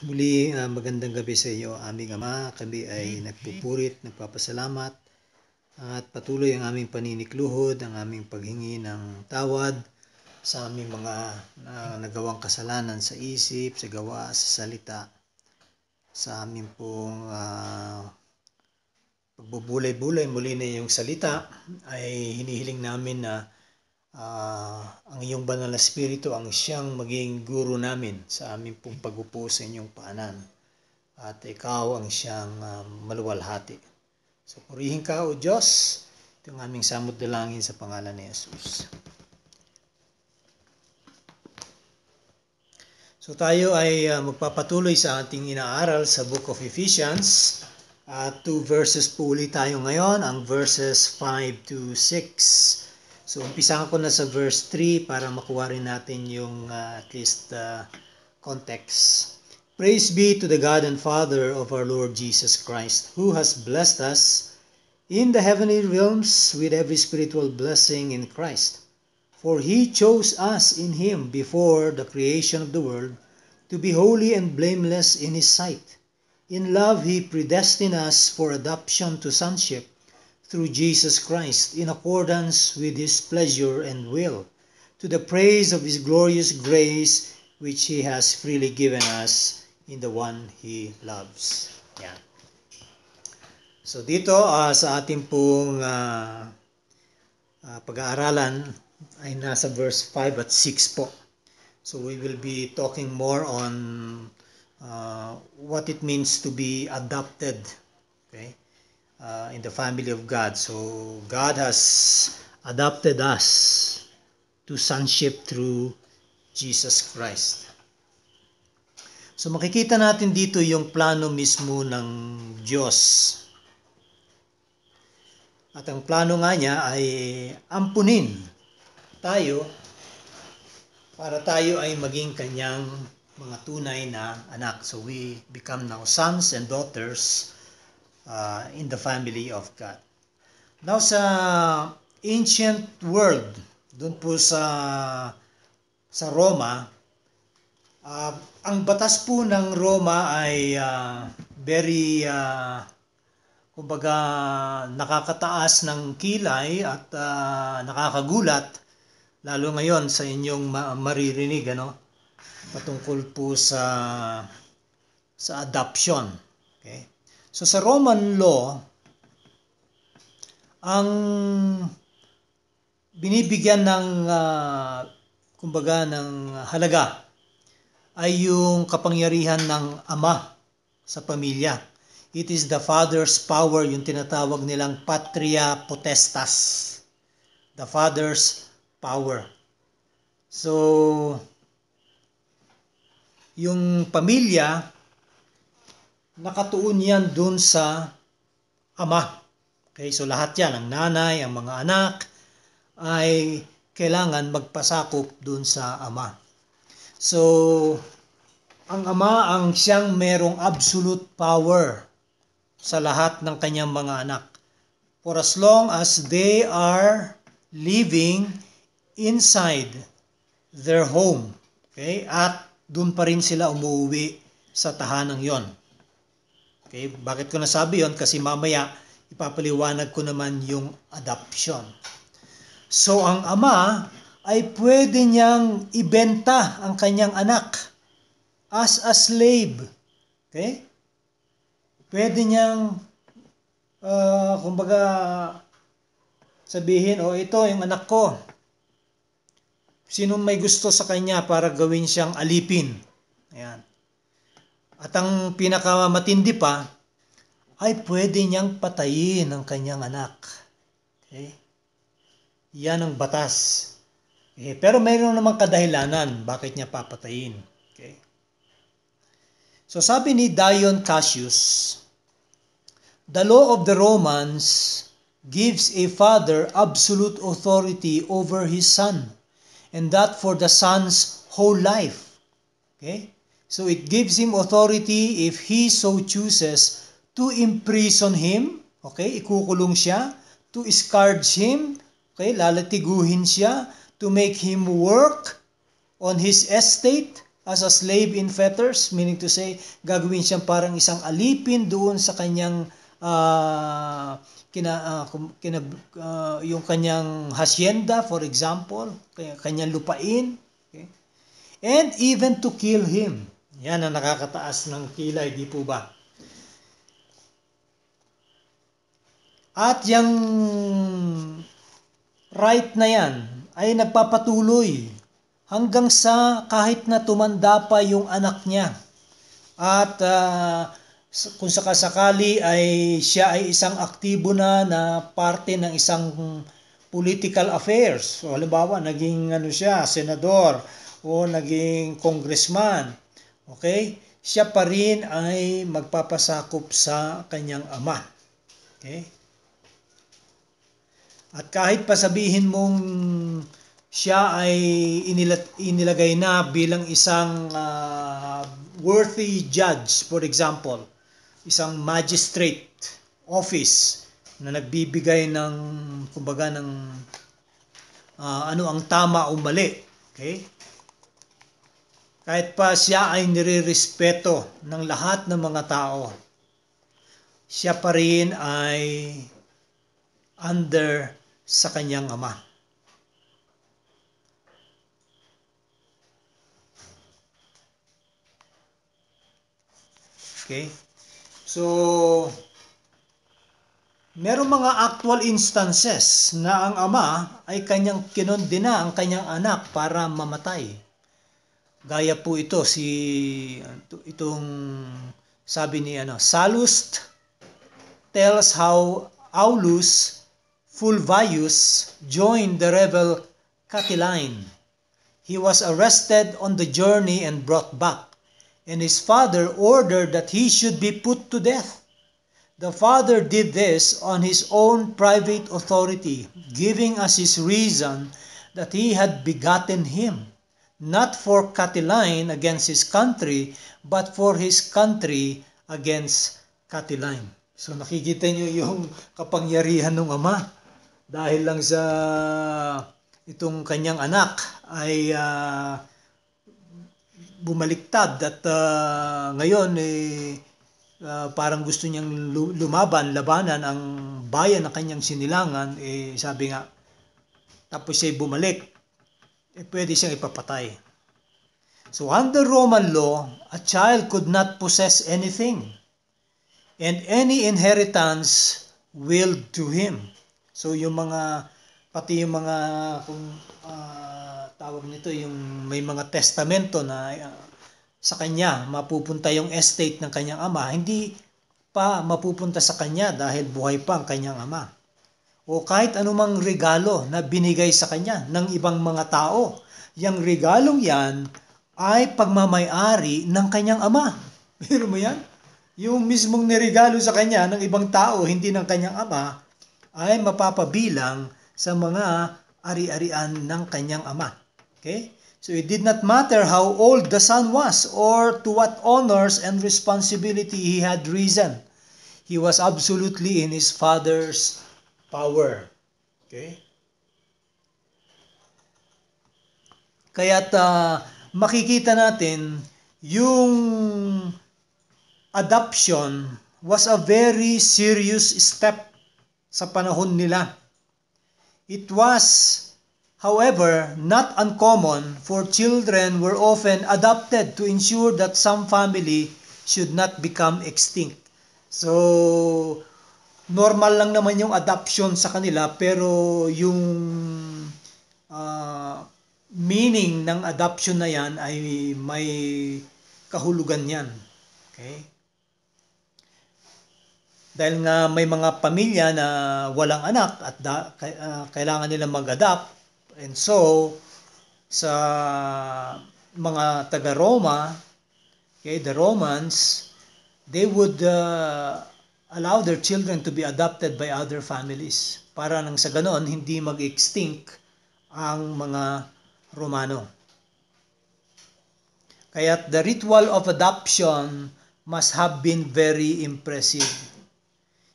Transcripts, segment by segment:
Muli, uh, magandang gabi sa iyo, aming Ama. Kami ay nagpupurit, nagpapasalamat at patuloy ang aming paninikluhod, ang aming paghingi ng tawad sa aming mga uh, nagawang kasalanan sa isip, sa gawa, sa salita, sa aming pong uh, pagbubulay-bulay muli na yung salita ay hinihiling namin na uh, ang iyong banal na spirito ang siyang maging guro namin sa aming pong pagupo sa inyong paanan. At ikaw ang siyang uh, maluwalhati. So purihin ka o Diyos, ito ang aming samot dalangin sa pangalan ni Jesus. So tayo ay uh, magpapatuloy sa ating inaaral sa Book of Ephesians. Uh, two verses po ulit tayo ngayon, ang verses 5 to 6. So, umpisahan ko na sa verse 3 para makuha rin natin yung uh, at least uh, context. Praise be to the God and Father of our Lord Jesus Christ, who has blessed us in the heavenly realms with every spiritual blessing in Christ. For he chose us in him before the creation of the world to be holy and blameless in his sight. In love he predestined us for adoption to sonship through Jesus Christ in accordance with his pleasure and will, to the praise of his glorious grace which he has freely given us in the one he loves. Yan. So dito uh, sa ating pong uh, uh, pag-aaralan ay nasa verse 5 at 6 po. So we will be talking more on uh, what it means to be adopted. Okay? Uh, in the family of God. So God has adopted us to sonship through Jesus Christ. So makikita natin dito yung plano mismo ng Diyos. At ang plano nga niya ay ampunin tayo para tayo ay maging kanyang mga tunay na anak. So we become now sons and daughters uh, in the family of God. Now sa ancient world, doon po sa sa Roma, uh, ang batas po ng Roma ay uh, very uh, kumbaga nakakataas ng kilay at uh, nakakagulat lalo ngayon sa inyong ma- maririnig ano patungkol po sa sa adoption So sa Roman law, ang binibigyan ng uh, kumbaga ng halaga ay yung kapangyarihan ng ama sa pamilya. It is the father's power, yung tinatawag nilang patria potestas. The father's power. So, yung pamilya, nakatuon yan dun sa ama. Okay, so lahat yan, ang nanay, ang mga anak, ay kailangan magpasakop dun sa ama. So, ang ama ang siyang merong absolute power sa lahat ng kanyang mga anak. For as long as they are living inside their home. Okay? At doon pa rin sila umuwi sa tahanang yon. Okay, bakit ko nasabi yon? Kasi mamaya ipapaliwanag ko naman yung adoption. So ang ama ay pwede niyang ibenta ang kanyang anak as a slave. Okay? Pwede niyang uh, kumbaga sabihin, oh ito yung anak ko. Sino may gusto sa kanya para gawin siyang alipin? Ayan. At ang pinakamatindi pa, ay pwede niyang patayin ang kanyang anak. Okay? Yan ang batas. Okay? Pero mayroon namang kadahilanan bakit niya papatayin. Okay? So sabi ni Dion Cassius, The law of the Romans gives a father absolute authority over his son, and that for the son's whole life. Okay? So it gives him authority if he so chooses to imprison him, okay, ikukulong siya, to scourge him, okay, lalatiguhin siya, to make him work on his estate, as a slave in fetters, meaning to say, gagawin siyang parang isang alipin doon sa kanyang uh, kina, uh, kina uh, yung kanyang hacienda, for example, kanyang lupain, okay? and even to kill him. Yan ang nakakataas ng kilay, di po ba? At yung right na yan ay nagpapatuloy hanggang sa kahit na tumanda pa yung anak niya. At uh, kung sakasakali ay siya ay isang aktibo na na parte ng isang political affairs. So halimbawa, naging ano siya, senador o naging congressman. Okay? Siya pa rin ay magpapasakop sa kanyang ama. Okay? At kahit pa sabihin mong siya ay inilagay na bilang isang uh, worthy judge, for example, isang magistrate office na nagbibigay ng kumbaga ng uh, ano ang tama o mali. Okay? Kahit pa siya ay nirerespeto ng lahat ng mga tao, siya pa rin ay under sa kanyang ama. Okay? So, merong mga actual instances na ang ama ay kanyang kinondena ang kanyang anak para mamatay. Gaya po ito si itong sabi ni ano, Salust tells how Aulus Fulvius joined the rebel Catiline. He was arrested on the journey and brought back, and his father ordered that he should be put to death. The father did this on his own private authority, giving as his reason that he had begotten him, not for Catiline against his country, but for his country against Catiline. So nakikita niyo yung kapangyarihan ng ama. Dahil lang sa itong kanyang anak ay uh, bumaliktad at uh, ngayon eh, uh, parang gusto niyang lumaban, labanan ang bayan na kanyang sinilangan, eh, sabi nga, tapos siya bumalik, eh, pwede siyang ipapatay. So under Roman law, a child could not possess anything, and any inheritance willed to him. So yung mga pati yung mga kung uh, tawag nito yung may mga testamento na uh, sa kanya mapupunta yung estate ng kanyang ama, hindi pa mapupunta sa kanya dahil buhay pa ang kanyang ama. O kahit anumang regalo na binigay sa kanya ng ibang mga tao, yung regalong yan ay pagmamayari ng kanyang ama. Pero mo yan? Yung mismong niregalo sa kanya ng ibang tao, hindi ng kanyang ama, ay mapapabilang sa mga ari-arian ng kanyang ama. Okay? So it did not matter how old the son was or to what honors and responsibility he had risen. He was absolutely in his father's power. Okay? Kaya't uh, makikita natin yung adoption was a very serious step sa panahon nila. It was, however, not uncommon for children were often adopted to ensure that some family should not become extinct. So, normal lang naman yung adoption sa kanila pero yung uh, meaning ng adoption na yan ay may kahulugan yan. Okay? dahil nga may mga pamilya na walang anak at da, uh, kailangan nila mag-adapt and so sa mga taga Roma okay the Romans they would uh, allow their children to be adopted by other families para nang sa ganon hindi mag-extinct ang mga Romano kaya the ritual of adoption must have been very impressive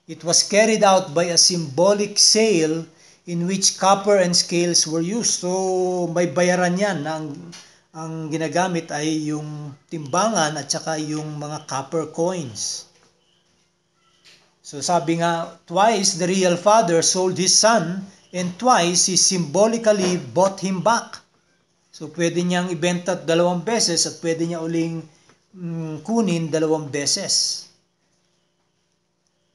It was carried out by a symbolic sale in which copper and scales were used. So may bayaran yan ng ang ginagamit ay yung timbangan at saka yung mga copper coins. So sabi nga, twice the real father sold his son and twice he symbolically bought him back. So pwede niyang ibenta dalawang beses at pwede niya uling mm, kunin dalawang beses.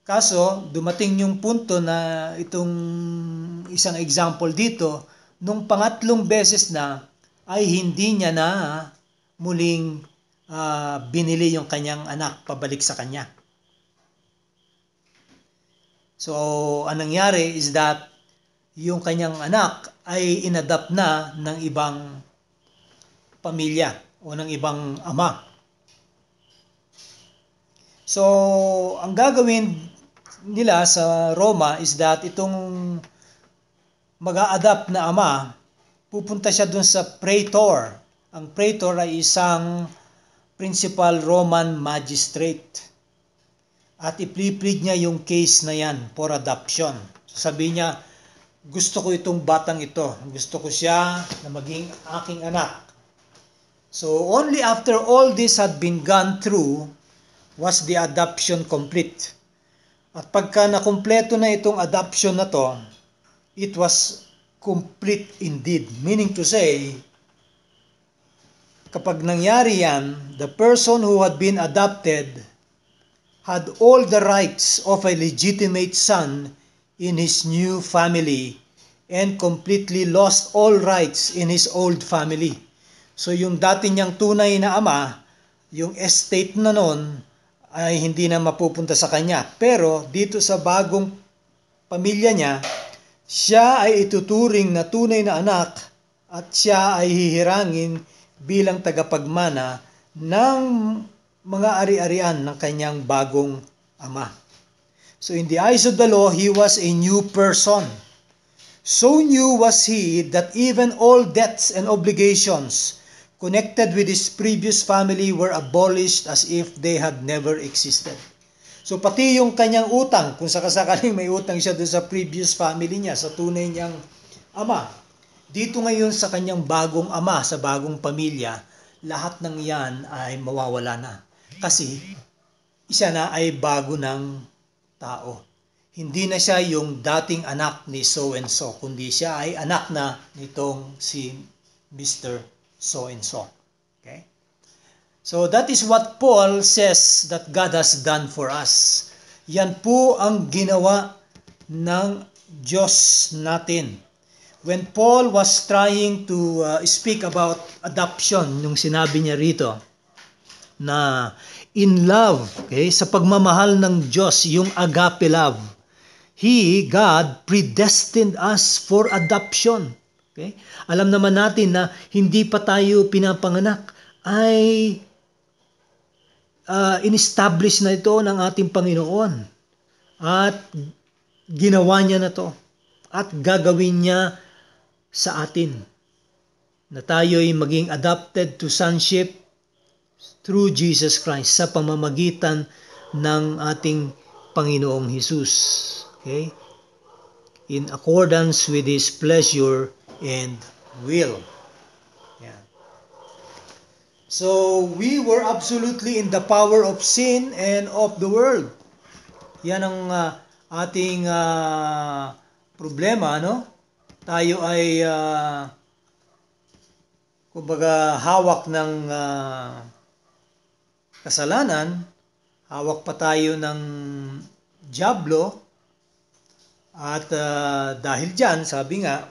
Kaso dumating yung punto na itong isang example dito, nung pangatlong beses na ay hindi niya na muling uh, binili yung kanyang anak pabalik sa kanya. So, anong nangyari is that yung kanyang anak ay inadapt na ng ibang pamilya o ng ibang ama. So, ang gagawin nila sa Roma is that itong mag adapt na ama, pupunta siya dun sa praetor. Ang praetor ay isang principal Roman magistrate. At ipli-plead niya yung case na yan for adoption. Sabi niya, gusto ko itong batang ito. Gusto ko siya na maging aking anak. So only after all this had been gone through was the adoption complete. At pagka nakumpleto na itong adoption na to, it was complete indeed. Meaning to say, kapag nangyari yan, the person who had been adopted had all the rights of a legitimate son in his new family and completely lost all rights in his old family. So yung dati niyang tunay na ama, yung estate na noon ay hindi na mapupunta sa kanya. Pero dito sa bagong pamilya niya, siya ay ituturing na tunay na anak at siya ay hihirangin bilang tagapagmana ng mga ari-arian ng kanyang bagong ama. So in the eyes of the law, he was a new person. So new was he that even all debts and obligations connected with his previous family were abolished as if they had never existed. So pati yung kanyang utang, kung sakasakaling may utang siya doon sa previous family niya, sa tunay niyang ama, dito ngayon sa kanyang bagong ama, sa bagong pamilya, lahat ng yan ay mawawala na. Kasi isa na ay bago ng tao. Hindi na siya yung dating anak ni so and so, kundi siya ay anak na nitong si Mr so and so. Okay? So that is what Paul says that God has done for us. Yan po ang ginawa ng Diyos natin. When Paul was trying to uh, speak about adoption, nung sinabi niya rito, na in love, okay, sa pagmamahal ng Diyos, yung agape love, He, God, predestined us for adoption. Okay? Alam naman natin na hindi pa tayo pinapanganak ay uh, in-establish na ito ng ating Panginoon. At ginawa niya na to. At gagawin niya sa atin. Na tayo ay maging adopted to sonship through Jesus Christ sa pamamagitan ng ating Panginoong Hesus. Okay? In accordance with His pleasure and will. Yeah. So, we were absolutely in the power of sin and of the world. Yan ang uh, ating uh, problema, no? Tayo ay uh, kumbaga hawak ng uh, kasalanan, hawak pa tayo ng Diablo, at uh, dahil dyan, sabi nga,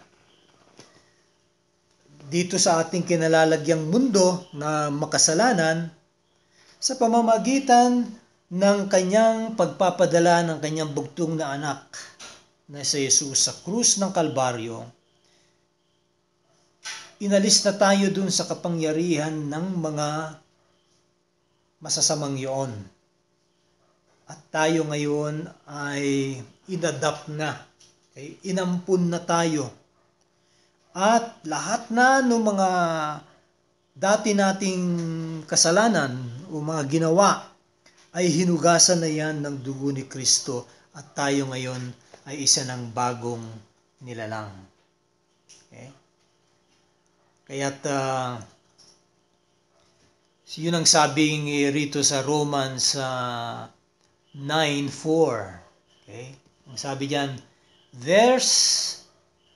dito sa ating kinalalagyang mundo na makasalanan sa pamamagitan ng kanyang pagpapadala ng kanyang bugtong na anak na si Jesus sa krus ng Kalbaryo, inalis na tayo dun sa kapangyarihan ng mga masasamang yon. At tayo ngayon ay inadapt na. Okay? Inampun na tayo at lahat na ng mga dati nating kasalanan o mga ginawa ay hinugasan na yan ng dugo ni Kristo at tayo ngayon ay isa ng bagong nilalang. Okay? Kaya't uh, Yun ang sabing rito sa Romans uh, 9.4. Okay? Ang sabi diyan, There's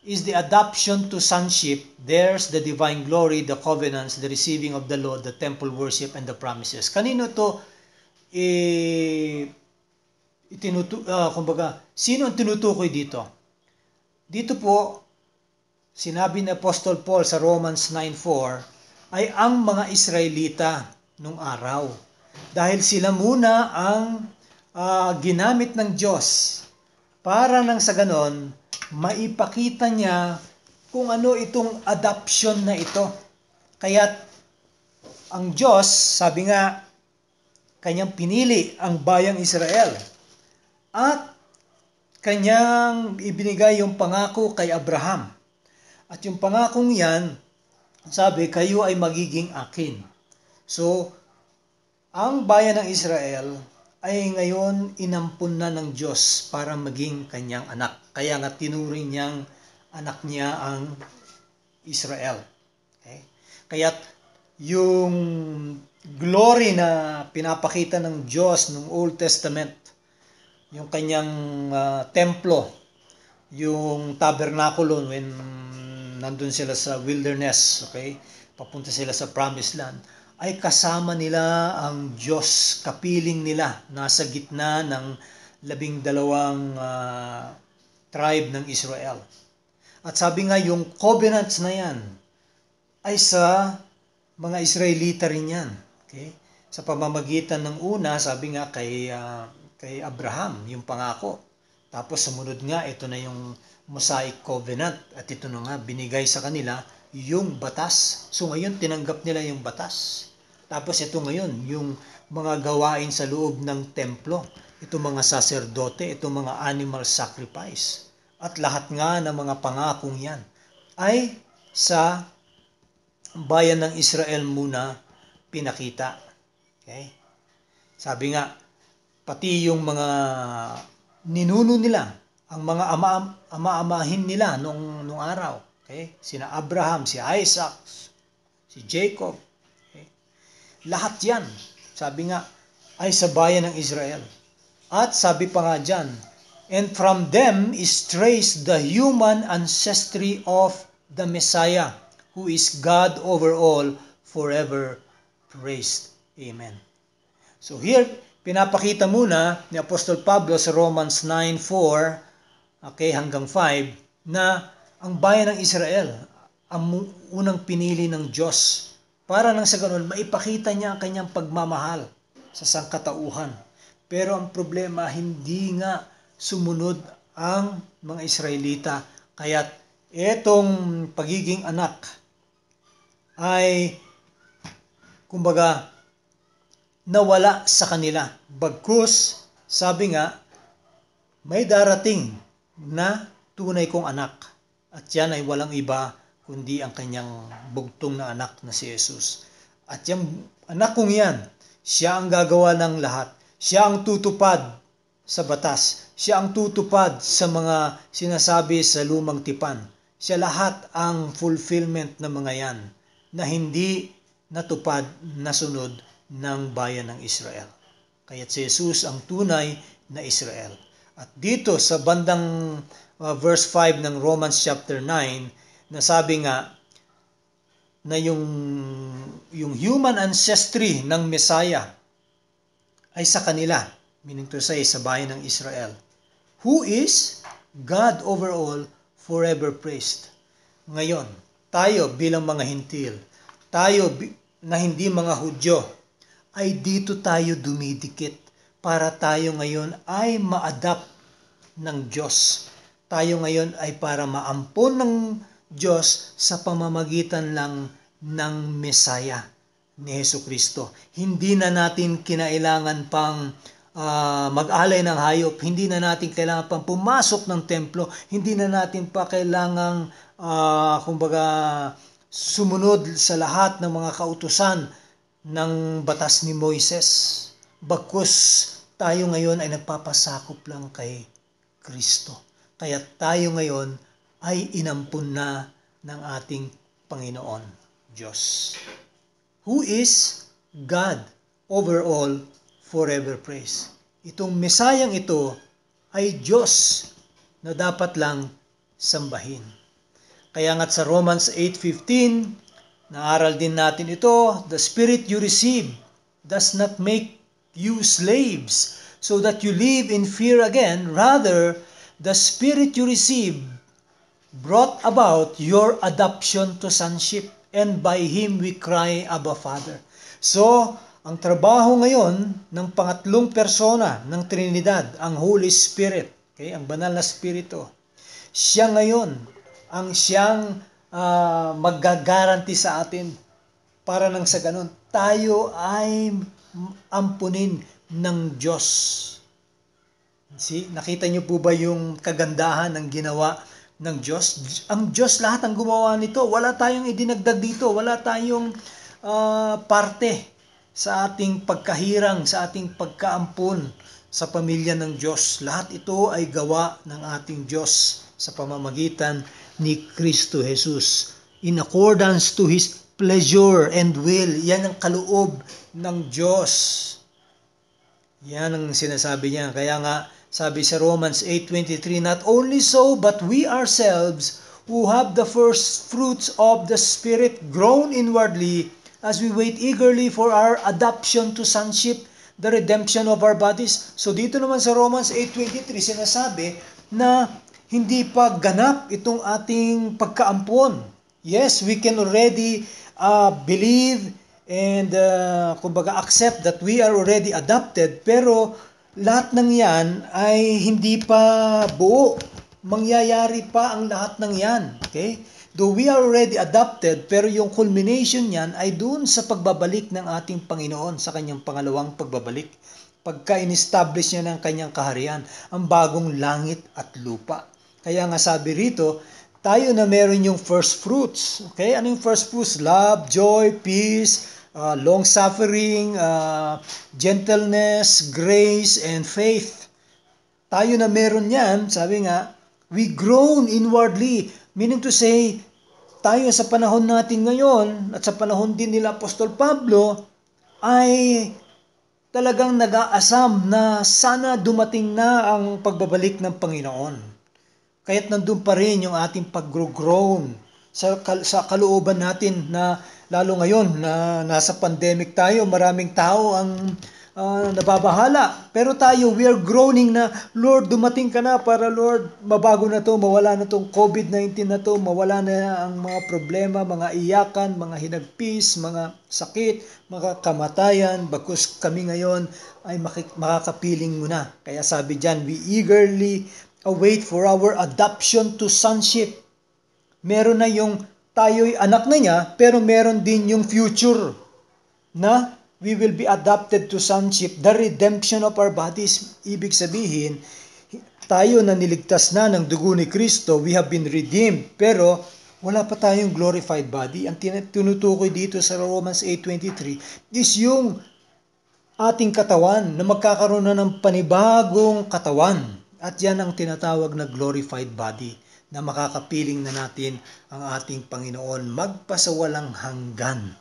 is the adoption to sonship, there's the divine glory, the covenants, the receiving of the law, the temple worship, and the promises. Kanino to eh, itinutu uh, kumbaga, sino ang tinutukoy dito? Dito po, sinabi ni Apostol Paul sa Romans 9.4, ay ang mga Israelita nung araw. Dahil sila muna ang uh, ginamit ng Diyos para nang sa ganon, maipakita niya kung ano itong adoption na ito. Kaya ang Diyos, sabi nga, kanyang pinili ang bayang Israel at kanyang ibinigay yung pangako kay Abraham. At yung pangakong yan, sabi, kayo ay magiging akin. So, ang bayan ng Israel ay ngayon inampun na ng Diyos para maging kanyang anak. Kaya nga tinuring niyang anak niya ang Israel. Okay? Kaya yung glory na pinapakita ng Diyos ng Old Testament, yung kanyang uh, templo, yung tabernakulo when nandun sila sa wilderness, okay? Papunta sila sa promised land, ay kasama nila ang Diyos, kapiling nila, nasa gitna ng labing dalawang uh, tribe ng Israel. At sabi nga, yung covenants na yan, ay sa mga Israelita rin yan. Okay? Sa pamamagitan ng una, sabi nga kay, uh, kay Abraham, yung pangako. Tapos sumunod nga, ito na yung Mosaic Covenant at ito na nga binigay sa kanila yung batas. So ngayon tinanggap nila yung batas. Tapos ito ngayon yung mga gawain sa loob ng templo. Ito mga saserdote, ito mga animal sacrifice. At lahat nga ng mga pangakong yan ay sa bayan ng Israel muna pinakita. Okay? Sabi nga, pati yung mga ninuno nila, ang mga ama, ama-amahin nila nung, nung araw. Okay? Sina Abraham, si Isaac, si Jacob. Okay? Lahat yan, sabi nga, ay sa bayan ng Israel. At sabi pa nga dyan, and from them is traced the human ancestry of the Messiah, who is God over all, forever praised. Amen. So here, pinapakita muna ni Apostol Pablo sa Romans 9.4 okay, hanggang 5, na ang bayan ng Israel, ang unang pinili ng Diyos, para nang sa ganun, maipakita niya ang kanyang pagmamahal sa sangkatauhan. Pero ang problema, hindi nga sumunod ang mga Israelita. Kaya etong pagiging anak ay kumbaga nawala sa kanila. Bagkus, sabi nga, may darating na tunay kong anak. At yan ay walang iba kundi ang kanyang bugtong na anak na si Jesus. At yung anak kong yan, siya ang gagawa ng lahat. Siya ang tutupad sa batas. Siya ang tutupad sa mga sinasabi sa lumang tipan. Siya lahat ang fulfillment ng mga yan na hindi natupad na sunod ng bayan ng Israel. Kaya si Jesus ang tunay na Israel. At dito sa bandang uh, verse 5 ng Romans chapter 9, nasabi nga na yung, yung human ancestry ng Messiah ay sa kanila, meaning to say sa bayan ng Israel, who is God over all, forever praised. Ngayon, tayo bilang mga hintil, tayo na hindi mga Hudyo, ay dito tayo dumidikit para tayo ngayon ay ma-adapt ng Diyos. Tayo ngayon ay para maampon ng Diyos sa pamamagitan lang ng Mesaya ni Heso Kristo. Hindi na natin kinailangan pang uh, mag-alay ng hayop, hindi na natin kailangan pang pumasok ng templo, hindi na natin pa kailangang uh, kumbaga sumunod sa lahat ng mga kautusan ng batas ni Moises. Bagkus tayo ngayon ay nagpapasakop lang kay Kristo. Kaya tayo ngayon ay inampun na ng ating Panginoon Diyos. Who is God over all forever praise. Itong mesayang ito ay Diyos na dapat lang sambahin. Kaya nga't sa Romans 8.15, naaral din natin ito, The Spirit you receive does not make you slaves so that you live in fear again. Rather, the Spirit you receive brought about your adoption to sonship and by Him we cry, Abba Father. So, ang trabaho ngayon ng pangatlong persona ng Trinidad, ang Holy Spirit, okay, ang banal na Spirito, siya ngayon ang siyang uh, magagaranti sa atin para nang sa ganun, tayo ay ampunin ng Diyos. See, nakita niyo po ba yung kagandahan ng ginawa ng Diyos. Ang Diyos lahat ang gumawa nito. Wala tayong idinagdag dito. Wala tayong uh, parte sa ating pagkahirang, sa ating pagkaampon sa pamilya ng Diyos. Lahat ito ay gawa ng ating Diyos sa pamamagitan ni Kristo Jesus. In accordance to His pleasure and will. Yan ang kaloob ng Diyos. Yan ang sinasabi niya. Kaya nga, sabi sa Romans 8.23, Not only so, but we ourselves who have the first fruits of the Spirit grown inwardly as we wait eagerly for our adoption to sonship, the redemption of our bodies. So dito naman sa Romans 8.23, sinasabi na hindi pa ganap itong ating pagkaampon. Yes, we can already uh, believe and uh, kumbaga accept that we are already adopted, pero lahat ng yan ay hindi pa buo. Mangyayari pa ang lahat ng yan. Okay? Though we are already adopted, pero yung culmination niyan ay doon sa pagbabalik ng ating Panginoon sa kanyang pangalawang pagbabalik. Pagka in-establish niya ng kanyang kaharian, ang bagong langit at lupa. Kaya nga sabi rito, tayo na meron yung first fruits. Okay? Ano yung first fruits? Love, joy, peace, uh, long suffering, uh, gentleness, grace, and faith. Tayo na meron yan, sabi nga, we grown inwardly. Meaning to say, tayo sa panahon natin ngayon at sa panahon din nila Apostol Pablo ay talagang nag-aasam na sana dumating na ang pagbabalik ng Panginoon. Kaya't nandun pa rin yung ating pag-grown sa, sa kalooban natin na lalo ngayon na nasa pandemic tayo, maraming tao ang uh, nababahala. Pero tayo, we are groaning na, Lord, dumating ka na para, Lord, mabago na to, mawala na tong COVID-19 na to, mawala na ang mga problema, mga iyakan, mga hinagpis, mga sakit, mga kamatayan, bagkus kami ngayon ay makakapiling mo na. Kaya sabi dyan, we eagerly await for our adoption to sonship meron na yung tayo'y anak na niya, pero meron din yung future na we will be adopted to sonship, the redemption of our bodies. Ibig sabihin, tayo na niligtas na ng dugo ni Kristo, we have been redeemed, pero wala pa tayong glorified body. Ang tinutukoy dito sa Romans 8.23 is yung ating katawan na magkakaroon na ng panibagong katawan. At yan ang tinatawag na glorified body na makakapiling na natin ang ating Panginoon magpasawalang hanggan.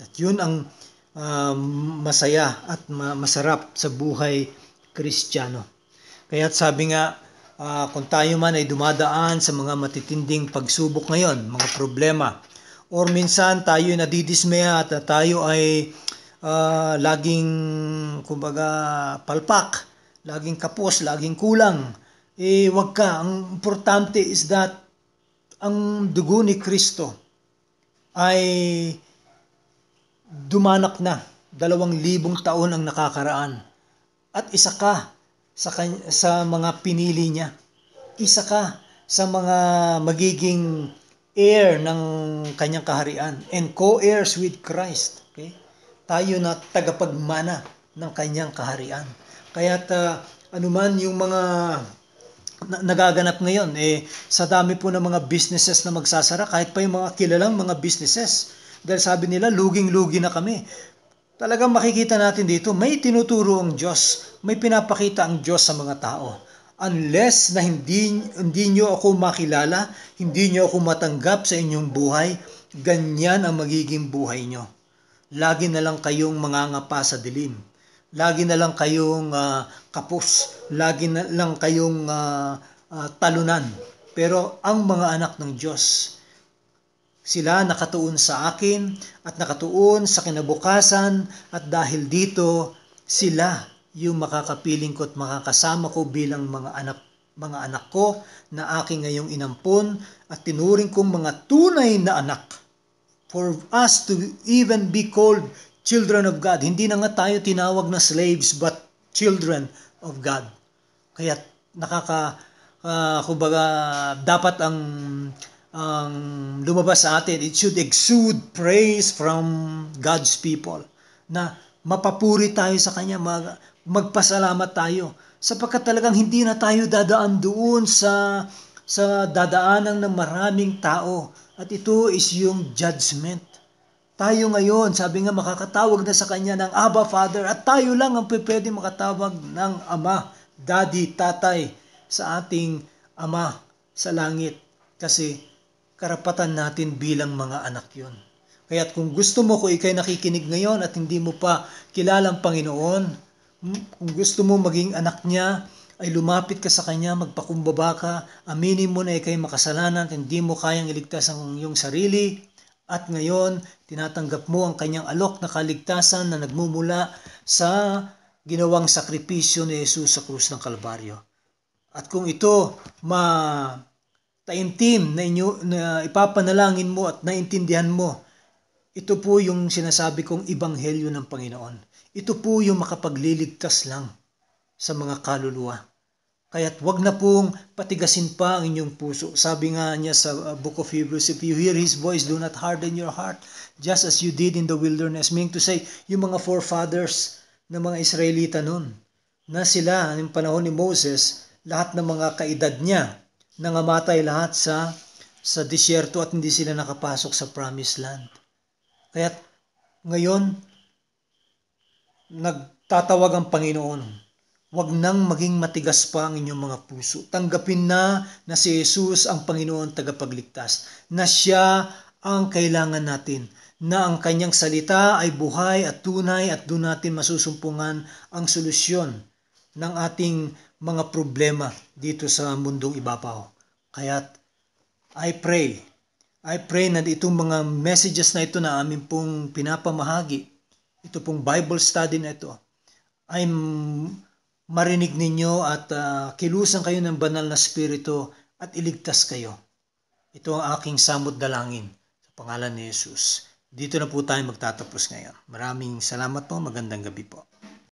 At yun ang uh, masaya at masarap sa buhay kristyano. Kaya sabi nga, uh, kung tayo man ay dumadaan sa mga matitinding pagsubok ngayon, mga problema, or minsan tayo nadidismaya at tayo ay uh, laging kumbaga palpak, laging kapos, laging kulang, eh wag ka. Ang importante is that ang dugo ni Kristo ay dumanak na. Dalawang libong taon ang nakakaraan. At isa ka sa, sa mga pinili niya. Isa ka sa mga magiging heir ng kanyang kaharian and co-heirs with Christ. Okay? Tayo na tagapagmana ng kanyang kaharian. Kaya uh, anuman yung mga na, nagaganap ngayon. Eh, sa dami po ng mga businesses na magsasara, kahit pa yung mga kilalang mga businesses. Dahil sabi nila, luging-lugi na kami. Talagang makikita natin dito, may tinuturo ang Diyos. May pinapakita ang Diyos sa mga tao. Unless na hindi, hindi nyo ako makilala, hindi nyo ako matanggap sa inyong buhay, ganyan ang magiging buhay nyo. lagi na lang kayong mangangapa sa dilim. Lagi na lang kayong uh, kapos, lagi na lang kayong uh, uh, talunan. Pero ang mga anak ng Diyos, sila nakatuon sa akin at nakatuon sa kinabukasan at dahil dito sila yung makakapiling ko at makakasama ko bilang mga anak mga anak ko na aking ngayong inampon at tinuring kong mga tunay na anak. For us to even be called children of God. Hindi na nga tayo tinawag na slaves but children of God. Kaya nakaka uh, kumbaga dapat ang ang lumabas sa atin, it should exude praise from God's people na mapapuri tayo sa Kanya, mag, magpasalamat tayo sapagkat talagang hindi na tayo dadaan doon sa sa dadaanan ng maraming tao at ito is yung judgment. Tayo ngayon, sabi nga makakatawag na sa Kanya ng Abba Father at tayo lang ang pwede makatawag ng Ama, Daddy, Tatay sa ating Ama sa langit. Kasi karapatan natin bilang mga anak yon. Kaya kung gusto mo, kung ikay nakikinig ngayon at hindi mo pa kilala ang Panginoon, hmm, kung gusto mo maging anak niya, ay lumapit ka sa Kanya, magpakumbaba ka, aminin mo na ikay makasalanan hindi mo kayang iligtas ang iyong sarili, at ngayon, tinatanggap mo ang kanyang alok na kaligtasan na nagmumula sa ginawang sakripisyo ni Jesus sa krus ng Kalbaryo. At kung ito ma taimtim na, inyo, na ipapanalangin mo at naintindihan mo, ito po yung sinasabi kong ibanghelyo ng Panginoon. Ito po yung makapagliligtas lang sa mga kaluluwa. Kaya't wag na pong patigasin pa ang inyong puso. Sabi nga niya sa uh, Book of Hebrews, if you hear His voice, do not harden your heart, just as you did in the wilderness. Meaning to say, yung mga forefathers ng mga Israelita noon, na sila, ng panahon ni Moses, lahat ng mga kaedad niya, nangamatay lahat sa sa disyerto at hindi sila nakapasok sa promised land. Kaya ngayon, nagtatawag ang Panginoon. Huwag nang maging matigas pa ang inyong mga puso. Tanggapin na na si Jesus ang Panginoon tagapagligtas, na siya ang kailangan natin, na ang kanyang salita ay buhay at tunay at doon natin masusumpungan ang solusyon ng ating mga problema dito sa mundong ibabaw. Kaya I pray, I pray na itong mga messages na ito na amin pong pinapamahagi, ito pong Bible study na ito, ay marinig ninyo at uh, kilusan kayo ng banal na spirito at iligtas kayo. Ito ang aking samot dalangin sa pangalan ni Jesus. Dito na po tayo magtatapos ngayon. Maraming salamat po. Magandang gabi po.